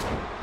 you